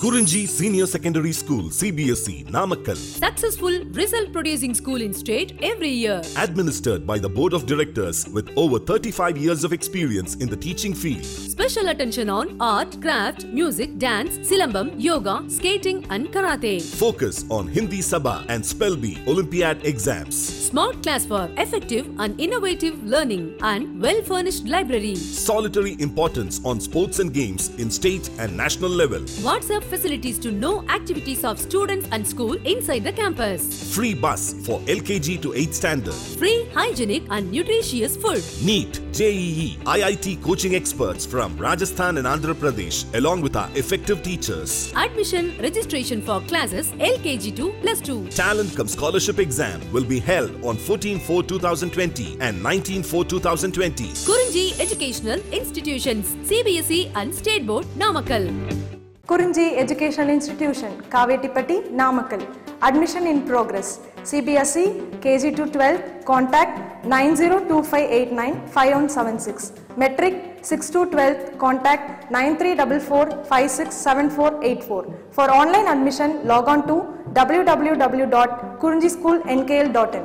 Kurinji Senior Secondary School, CBSE, Namakkal. Successful result producing school in state every year. Administered by the Board of Directors with over 35 years of experience in the teaching field. Special attention on art, craft, music, dance, silambam, yoga, skating and karate. Focus on Hindi Sabha and Spell Bee Olympiad exams. Smart class for effective and innovative learning and well furnished library. Solitary importance on sports and games in state and national level. WhatsApp facilities to know activities of students and school inside the campus. Free bus for LKG to 8th standard. Free, hygienic and nutritious food. NEET, JEE, IIT coaching experts from Rajasthan and Andhra Pradesh along with our effective teachers. Admission registration for classes LKG to plus 2. Talent cum scholarship exam will be held on 14 4 2020 and 19 4 2020. Kurinji Educational Institutions, CBSE and State Board, Namakkal. Kurinji Educational Institution, Kavetipatti, Namakkal. Admission in progress. CBSE, KG to 12, contact 9025895176. Metric 6 to 12, contact 9344567484. For online admission, log on to www.kurunjischoolnkl.in.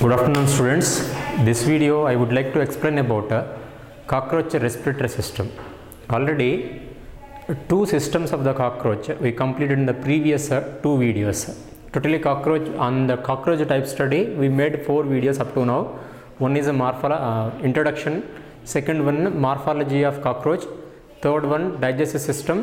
Good afternoon students. This video I would like to explain about a cockroach respiratory system. Already two systems of the cockroach we completed in the previous uh, two videos. Totally cockroach on the cockroach type study we made four videos up to now. One is a morpholo- uh, introduction, second one morphology of cockroach, third one digestive system,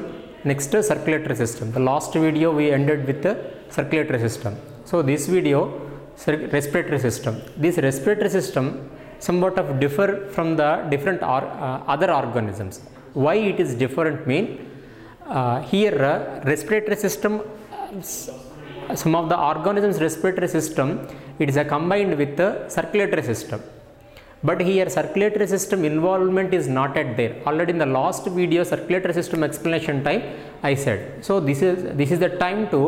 next uh, circulatory system. The last video we ended with the circulatory system. So this video respiratory system. This respiratory system somewhat of differ from the different or, uh, other organisms. Why it is different mean uh, here uh, respiratory system uh, some of the organisms respiratory system it is a combined with the circulatory system. But here circulatory system involvement is not at there. Already in the last video circulatory system explanation time i said. So this is this is the time to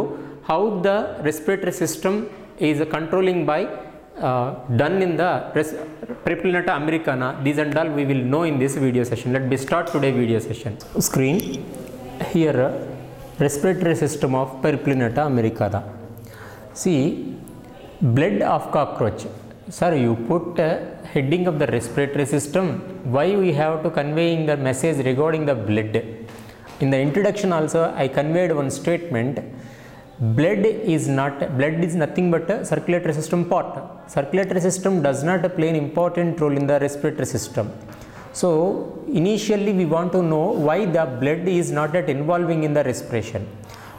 how the respiratory system is controlling by uh, done in the Periplaneta americana. These and all we will know in this video session. Let me start today video session. Screen here respiratory system of Periplaneta americana see blood of cockroach. Sir you put a heading of the respiratory system. Why we have to conveying the message regarding the blood? In the introduction also i conveyed one statement. Blood is not blood is nothing but a circulatory system part. Circulatory system does not play an important role in the respiratory system so initially we want to know why the blood is not yet involving in the respiration.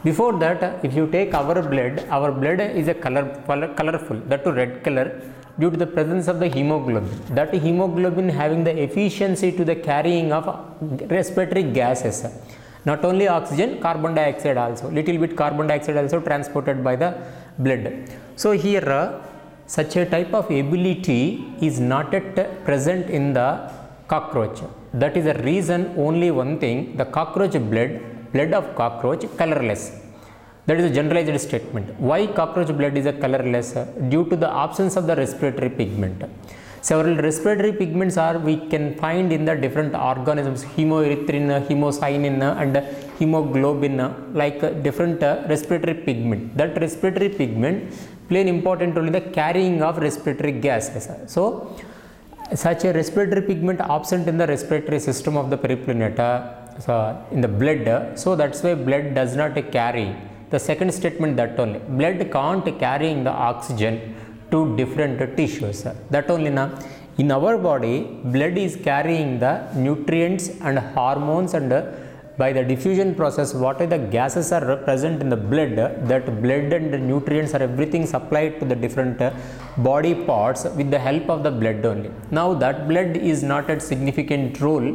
Before that if you take our blood our blood is a color, color colorful that to red color due to the presence of the hemoglobin. That hemoglobin having the efficiency to the carrying of respiratory gases. Not only oxygen carbon dioxide also little bit carbon dioxide also transported by the blood. So here such a type of ability is not yet present in the cockroach. That is the reason only one thing the cockroach blood blood of cockroach colorless. That is a generalized statement. Why cockroach blood is a colorless? Due to the absence of the respiratory pigment. Several respiratory pigments are we can find in the different organisms hemoerythrin hemocyanin and hemoglobin like different respiratory pigment. That respiratory pigment play an important role in the carrying of respiratory gases. So such a respiratory pigment absent in the respiratory system of the periplaneta so in the blood. So that's why blood does not carry the second statement that only. Blood can't carrying the oxygen to different tissues. That only now in our body blood is carrying the nutrients and hormones and uh, by the diffusion process what are the gases are present in the blood that blood and nutrients are everything supplied to the different uh, body parts with the help of the blood only. Now that blood is not a significant role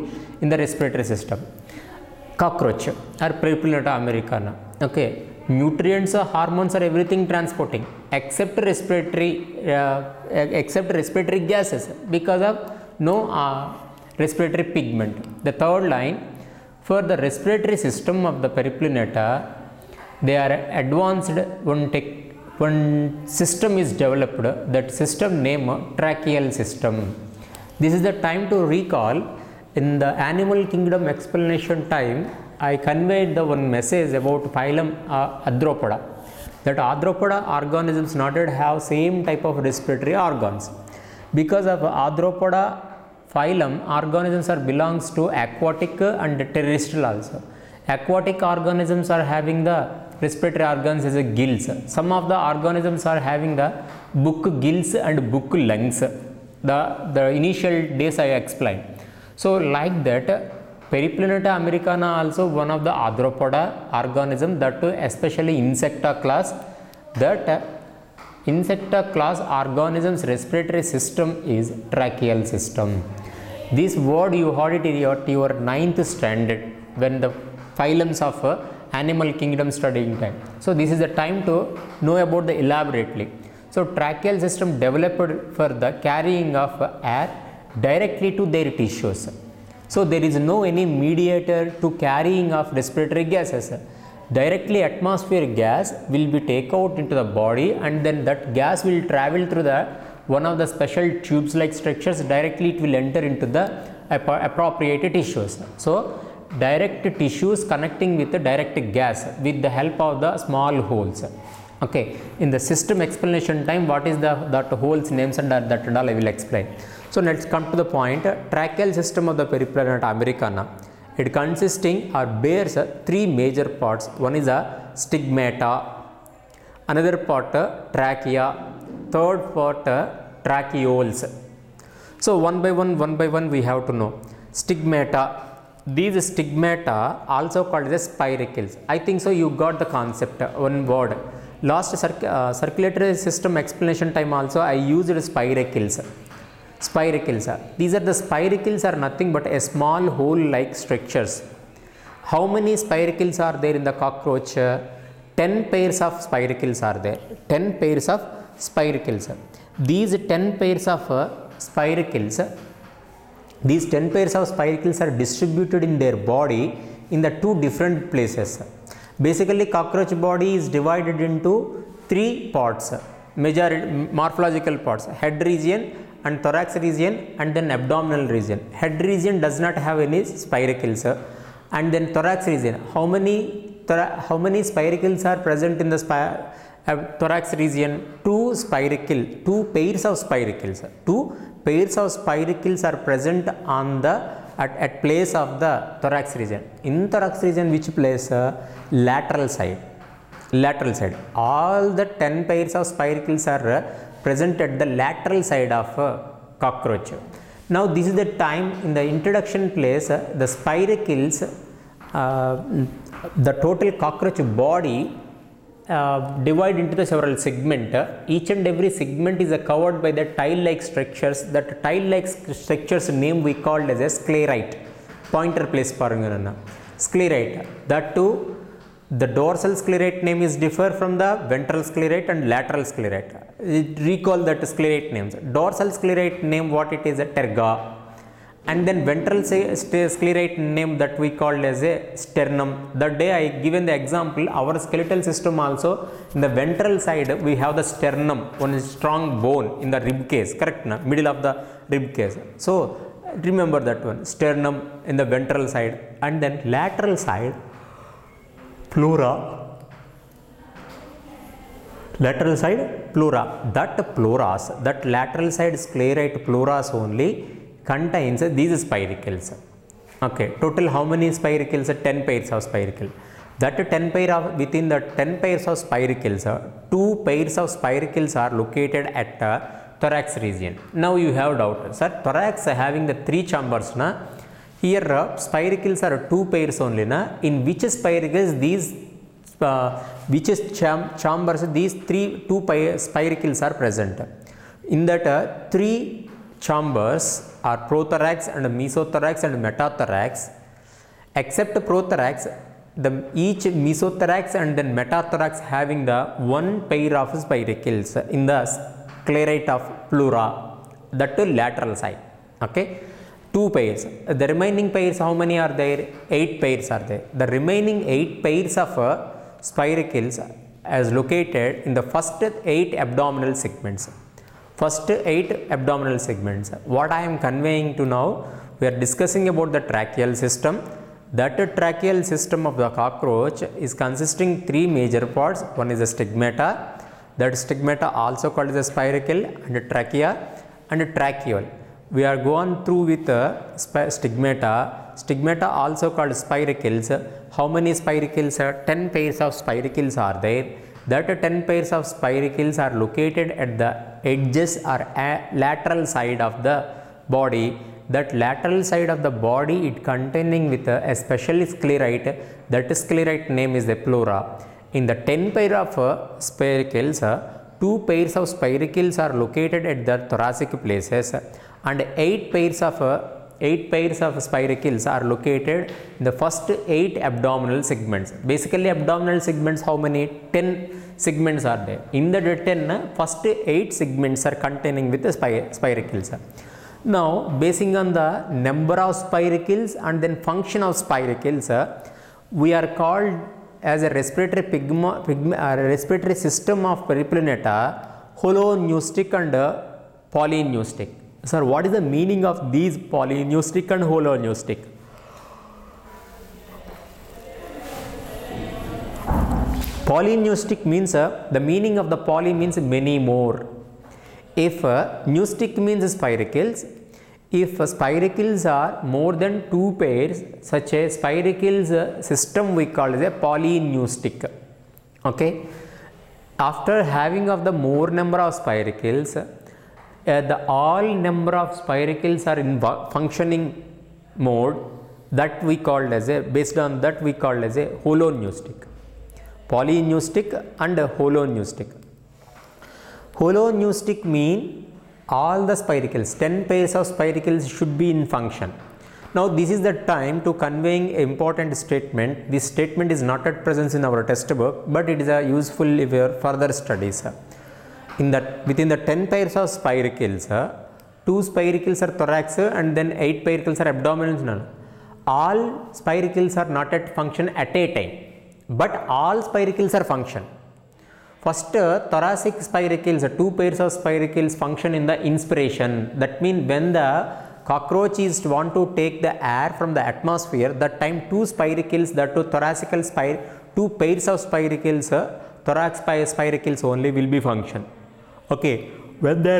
in the respiratory system. Cockroach or Periplaneta americana okay. Nutrients uh, hormones are everything transporting except respiratory uh, except respiratory gases because of no uh, respiratory pigment. The third line for the respiratory system of the periplaneta they are advanced one tech one system is developed that system name tracheal system this is the time to recall in the animal kingdom explanation time I conveyed the one message about phylum uh, Arthropoda. That Arthropoda organisms not have same type of respiratory organs. Because of Arthropoda phylum, organisms are belongs to aquatic and terrestrial also. Aquatic organisms are having the respiratory organs as a gills. Some of the organisms are having the book gills and book lungs. The, the initial days I explained. So like that, Periplaneta americana also one of the arthropoda organism that especially insecta class that insecta class organisms respiratory system is tracheal system. This word you heard it in your, your ninth standard when the phylums of uh, animal kingdom studying time. So this is the time to know about the elaborately. So tracheal system developed for the carrying of air directly to their tissues. So there is no any mediator to carrying of respiratory gases. Directly atmospheric gas will be take out into the body and then that gas will travel through the one of the special tubes like structures directly it will enter into the appropriate tissues. So direct tissues connecting with the direct gas with the help of the small holes. Okay in the system explanation time what is the that holes names and that, that and all i will explain. So let's come to the point. Tracheal system of the periplaneta americana it consisting or bears three major parts. One is a stigmata another part a trachea third part a tracheoles. So one by one one by one we have to know. Stigmata these stigmata also called as spiracles. I think so you got the concept one word. Last circ- uh, circulatory system explanation time also i used spiracles spiracles are. these are the spiracles are nothing but a small hole like structures. How many spiracles are there in the cockroach? 10 pairs of spiracles are there. 10 pairs of spiracles. These 10 pairs of uh, spiracles these 10 pairs of spiracles are distributed in their body in the two different places. Basically cockroach body is divided into three parts major morphological parts head region and thorax region and then abdominal region. Head region does not have any spiracles and then thorax region. How many how many spiracles are present in the thorax region? Two spiracle two pairs of spiracles two pairs of spiracles are present on the at, at place of the thorax region. In thorax region which place uh, lateral side. Lateral side. All the 10 pairs of spiracles are present at the lateral side of a cockroach. Now this is the time in the introduction place uh, the spiracles uh, the total cockroach body uh, divide into the several segment. Uh, each and every segment is uh, covered by the tile-like structures. That tile-like structures name we called as a sclerite. Pointer place parunganana. Sclerite. That too, the dorsal sclerite name is differ from the ventral sclerite and lateral sclerite recall that sclerite names. Dorsal sclerite name what it is a terga. And then ventral sclerite name that we called as a sternum. That day i given the example our skeletal system also in the ventral side we have the sternum one strong bone in the rib case correct na? middle of the rib case so remember that one sternum in the ventral side. And then lateral side pleura lateral side pleura. That pleuras that lateral side sclerite pleuras only contains these spiracles okay total how many spiracles 10 pairs of spiracle that 10 pair of within the 10 pairs of spiracles two pairs of spiracles are located at the thorax region. Now you have doubt sir. Thorax having the three chambers na? Here uh, spiracles are two pairs only na? In which spiracles these uh, which is cham- chambers these three two pi- spiracles are present. In that uh, three chambers are prothorax and mesothorax and metathorax. Except prothorax the each mesothorax and then metathorax having the one pair of spiracles in the sclerite of pleura that to lateral side okay? Two pairs. The remaining pairs how many are there? Eight pairs are there. The remaining eight pairs of uh, spiracles as located in the first eight abdominal segments first eight abdominal segments what i am conveying to now we are discussing about the tracheal system That tracheal system of the cockroach is consisting three major parts. One is the stigmata, that stigmata also called a spiracle and trachea and a tracheole. We are going through with uh, the stigmata. Stigmata also called spiracles. How many spiracles? are 10 pairs of spiracles are there. That 10 pairs of spiracles are located at the edges or lateral side of the body that lateral side of the body it containing with a, a special sclerite that sclerite name is the pleura in the 10 pair of uh, spiracles uh, two pairs of spiracles are located at the thoracic places and 8 pairs of uh, 8 pairs of spiracles are located in the first 8 abdominal segments. Basically abdominal segments how many? 10 segments are there. In the 10 first 8 segments are containing with the spiracles. Now, basing on the number of spiracles and then function of spiracles, we are called as a respiratory uh, respiratory system of periplaneta holopneustic and uh, polypneustic. Sir, what is the meaning of these polypneustic and holopneustic? Polypneustic means uh, the meaning of the poly means many more. If uh, pneustic means spiracles, if spiracles are more than two pairs, such a spiracles uh, system we call as a polypneustic. Okay. After having of the more number of spiracles, uh, the all number of spiracles are in functioning mode that we called as a based on that we called as a holopneustic. Polypneustic and holopneustic. Holopneustic mean all the spiracles, 10 pairs of spiracles should be in function. Now this is the time to conveying important statement. This statement is not at presence in our test book but it is a useful if your further studies. In that within the 10 pairs of spiracles, two spiracles are thorax and then 8 spiracles are abdominal. All spiracles are not at function at a time, but all spiracles are function. First, uh, thoracic spiracles, two pairs of spiracles function in the inspiration. That means when the cockroach is want to take the air from the atmosphere, that time two spiracles, that two thoracical spire, two pairs of spiracles, uh, thorax spiracles only will be function. Okay, when they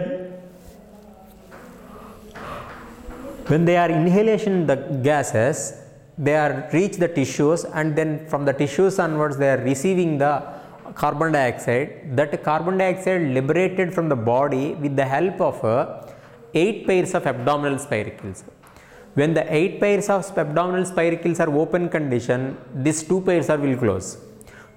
when they are inhalation the gases, they are reach the tissues and then from the tissues onwards they are receiving the carbon dioxide that carbon dioxide liberated from the body with the help of uh, 8 pairs of abdominal spiracles. When the 8 pairs of abdominal spiracles are open condition, these 2 pairs are will close.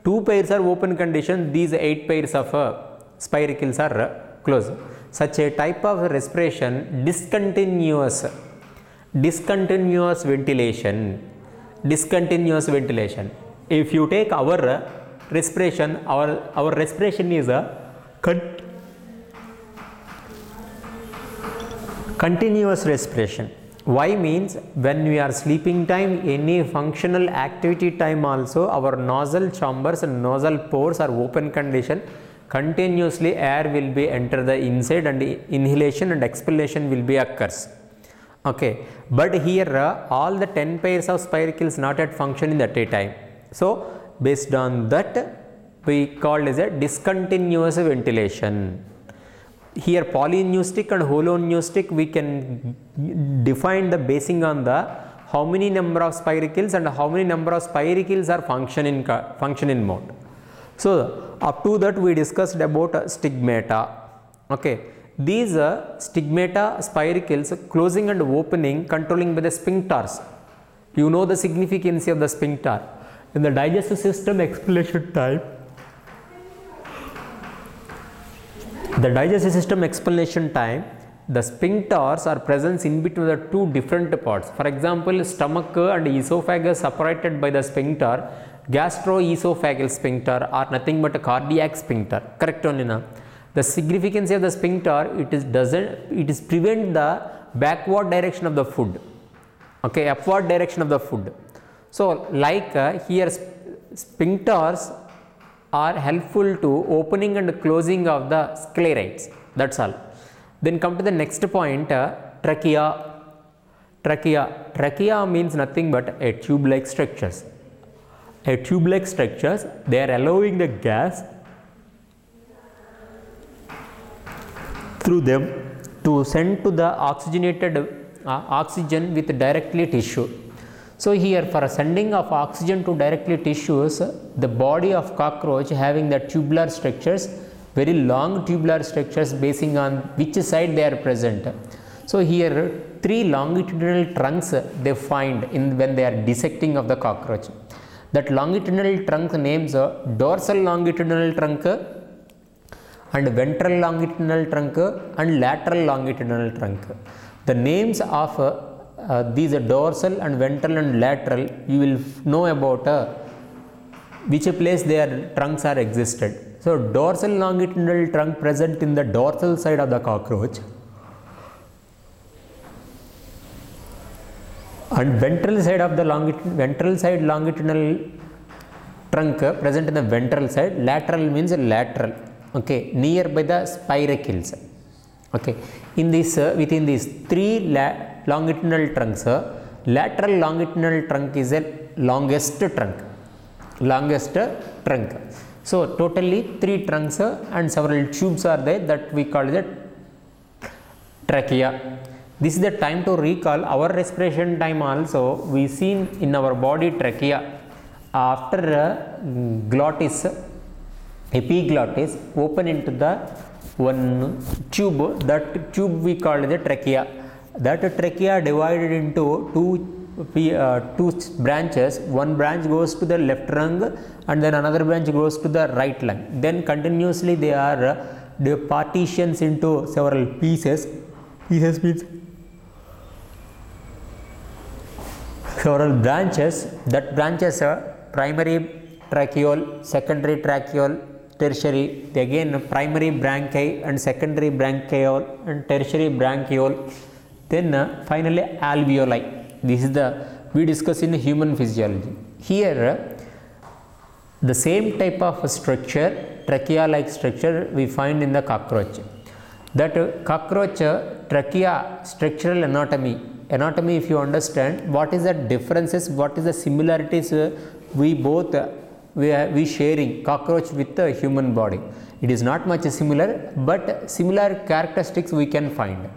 2 pairs are open condition, these 8 pairs of uh, spiracles are closed. Such a type of respiration discontinuous. Discontinuous ventilation. Discontinuous ventilation. If you take our respiration our our respiration is a con- continuous respiration. Why means when we are sleeping time any functional activity time also our nasal chambers and nasal pores are open condition continuously air will be enter the inside and inhalation and exhalation will be occurs. Okay. But here uh, all the 10 pairs of spiracles not at function in that time. So based on that we called as a discontinuous ventilation. Here polypneustic and holopneustic we can define the basing on the how many number of spiracles and how many number of spiracles are function in function in mode so up to that we discussed about stigmata okay these uh, stigmata spiracles closing and opening controlling by the sphincters. You know the significance of the sphincter. In the digestive system explanation time, the digestive system explanation time, the sphincters are present in between the two different parts. For example, stomach and esophagus separated by the sphincter, gastroesophageal sphincter are nothing but a cardiac sphincter. Correct only now the significance of the sphincter it is doesn't it is prevent the backward direction of the food okay upward direction of the food so like uh, here sphincters are helpful to opening and closing of the sclerites that's all then come to the next point uh, trachea trachea. Trachea means nothing but a tube-like structures. A tube-like structures, they are allowing the gas through them to send to the oxygenated uh, oxygen with directly tissue. So here for sending of oxygen to directly tissues, the body of cockroach having the tubular structures, very long tubular structures basing on which side they are present. So here three longitudinal trunks they find in when they are dissecting of the cockroach. That longitudinal trunk names uh, dorsal longitudinal trunk and ventral longitudinal trunk and lateral longitudinal trunk. The names of uh, these dorsal and ventral and lateral you will know about uh, which place their trunks are existed. So dorsal longitudinal trunk present in the dorsal side of the cockroach and ventral side of the ventral side longitudinal trunk present in the ventral side lateral means lateral okay near by the spiracles okay. In this uh, within these three la- longitudinal trunks uh, lateral longitudinal trunk is the longest trunk longest trunk. So totally three trunks uh, and several tubes are there that we call it trachea this is the time to recall our respiration time also. We seen in our body trachea. After uh, glottis epiglottis open into the one tube. That tube we call the trachea. That trachea divided into two uh, two branches. One branch goes to the left lung and then another branch goes to the right lung. Then continuously they are uh, the partitions into several pieces. Pieces means several branches. That branches are primary tracheal secondary tracheal tertiary. Again primary bronchi and secondary bronchiole and tertiary bronchiole then uh, finally alveoli. This is the we discuss in human physiology. Here uh, the same type of structure trachea like structure we find in the cockroach. That uh, cockroach uh, trachea structural anatomy anatomy if you understand what is the differences what is the similarities uh, we both uh, we are we sharing cockroach with the human body. It is not much similar but similar characteristics we can find.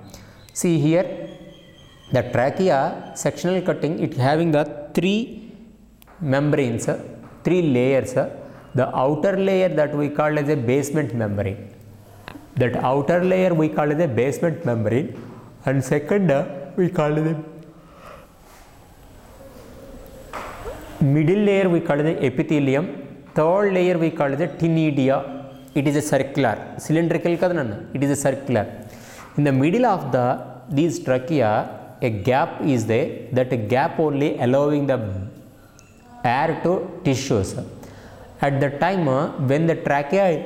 See here the trachea sectional cutting it having the three membranes uh, three layers the outer layer that we call as a basement membrane. That outer layer we call as a basement membrane. And second we call a middle layer we call it the epithelium third layer we call it the tinidia it is a circular cylindrical kadana it is a circular in the middle of the these trachea a gap is there that gap only allowing the air to tissues at the time uh, when the trachea is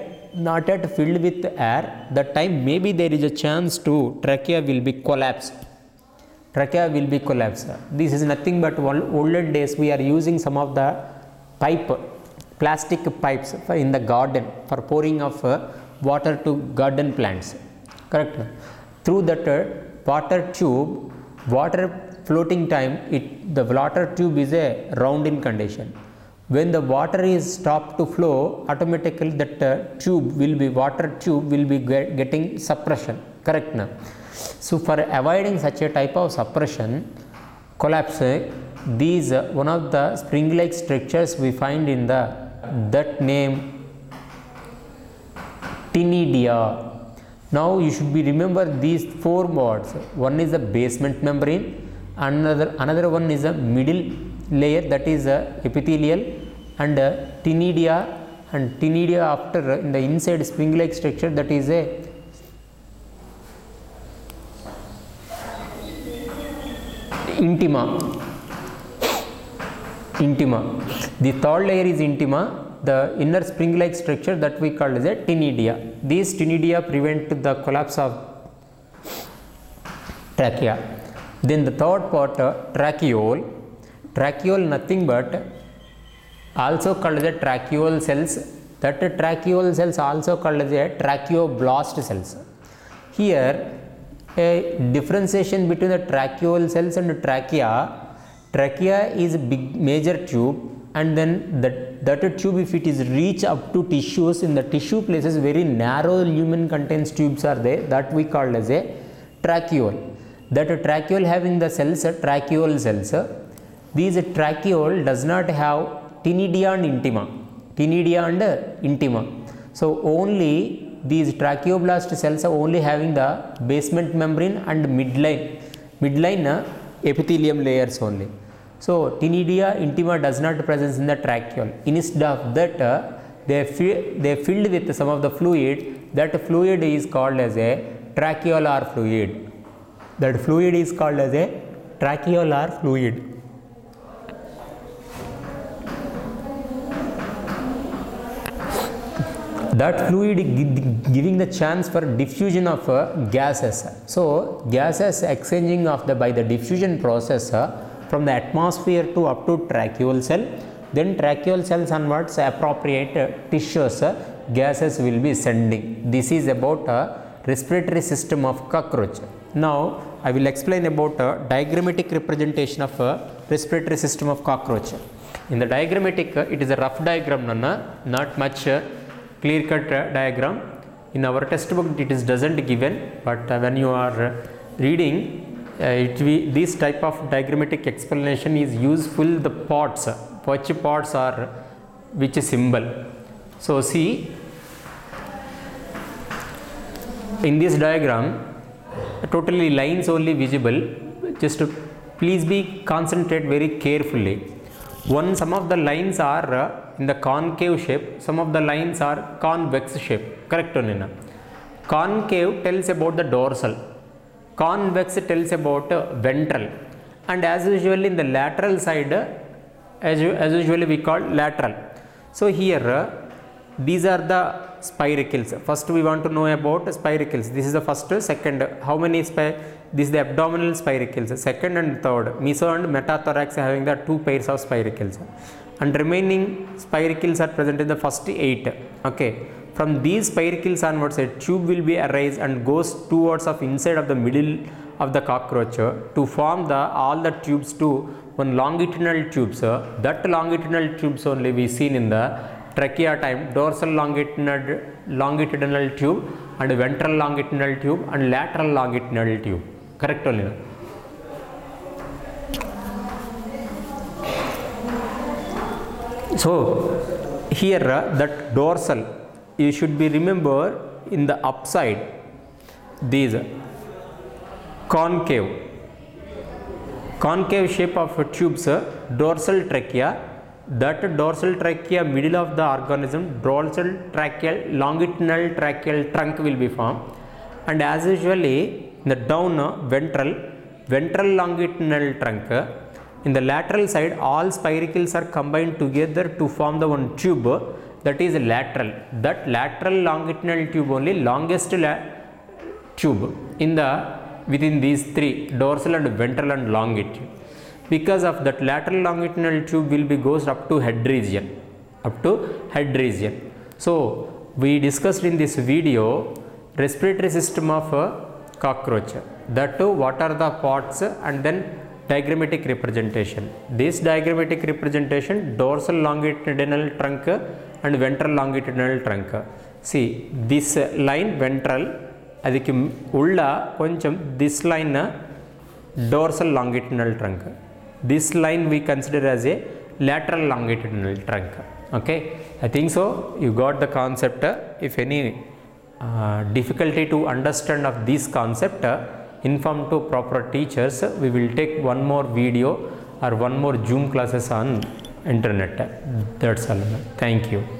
not yet filled with air that time maybe there is a chance to trachea will be collapsed trachea will be collapsed. This is nothing but ol- olden days we are using some of the pipe, plastic pipes in the garden for pouring of uh, water to garden plants. Correct? Through that uh, water tube, water floating time, it the water tube is a round in condition. When the water is stopped to flow, automatically that uh, tube will be water tube will be get, getting suppression. Correct? Now? So, for avoiding such a type of suppression, collapse, these one of the spring-like structures we find in the that name taenidia. Now you should be remember these four words. One is the basement membrane, another another one is a middle layer that is a epithelial, and uh, taenidia and taenidia after in the inside spring-like structure that is a intima. Intima. The third layer is intima. The inner spring like structure that we call as a taenidia these taenidia prevent the collapse of trachea. Then the third part uh, tracheole tracheole nothing but also called as a tracheal cells. That tracheal cells also called as a tracheoblast cells. Here a differentiation between the tracheal cells and trachea. Trachea is a big major tube and then that, that tube if it is reach up to tissues in the tissue places very narrow lumen contains tubes are there that we call as a tracheole. That tracheole having the cells, are tracheal cells. These tracheole does not have taenidia and intima. Taenidia and intima. So only these tracheoblast cells are only having the basement membrane and midline. Midline uh, epithelium layers only. So taenidia intima does not present in the tracheole. Instead of that, uh, they fi- they filled with some of the fluid. That fluid is called as a tracheolar fluid. That fluid is called as a tracheolar fluid. That fluid giving the chance for diffusion of uh, gases. So gases exchanging of the by the diffusion process from the atmosphere to up to tracheal cell. Then tracheal cells onwards appropriate uh, tissues uh, gases will be sending. This is about uh, respiratory system of cockroach. Now i will explain about uh, diagrammatic representation of uh, respiratory system of cockroach. In the diagrammatic it is a rough diagram not much clear cut uh, diagram. In our textbook it is doesn't given but uh, when you are uh, reading it we, this type of diagrammatic explanation is useful the uh, which pots are which symbol. So see in this diagram totally lines only visible just please be concentrate very carefully. One some of the lines are in the concave shape some of the lines are convex shape. Correct or not concave tells about the dorsal. Convex tells about uh, ventral. And as usual in the lateral side uh, as, as usually we call lateral. So here uh, these are the spiracles. First we want to know about spiracles. This is the first. Second how many spir this is the abdominal spiracles. Second and third meso and metathorax having the two pairs of spiracles and remaining spiracles are present in the first eight. Okay. From these spiracles onwards a tube will be arise and goes towards of inside of the middle of the cockroach to form the all the tubes to one longitudinal tubes that longitudinal tubes only we seen in the trachea time dorsal longitudinal longitudinal tube and ventral longitudinal tube and lateral longitudinal tube. Correct only so here uh, that dorsal you should be remember in the upside these concave. Concave shape of tubes uh, dorsal trachea. That dorsal trachea middle of the organism dorsal tracheal longitudinal tracheal trunk will be formed. And as usually the down uh, ventral ventral longitudinal trunk uh, in the lateral side all spiracles are combined together to form the one tube that is lateral. That lateral longitudinal tube only longest tube in the within these three dorsal and ventral and longitudinal. Because of that lateral longitudinal tube will be goes up to head region up to head region so we discussed in this video respiratory system of a cockroach. That what are the parts and then diagrammatic representation this diagrammatic representation dorsal longitudinal trunk and ventral longitudinal trunk see this line ventral ಅದಕ್ಕೆ ಉಳ್ಳ ಕೊಂಚಂ this line ಡೋರ್ಸಲ್ ಲಾಂಗಿಟ್ಯುನಲ್ trunk this line we consider as A lateral ಲಾಂಗಿಟ್ಯುನಲ್ trunk okay i think so you got the concept if any uh, difficulty to understand of this concept uh, inform to proper teachers we will take one more video or one more zoom classes on internet. That's all. Thank you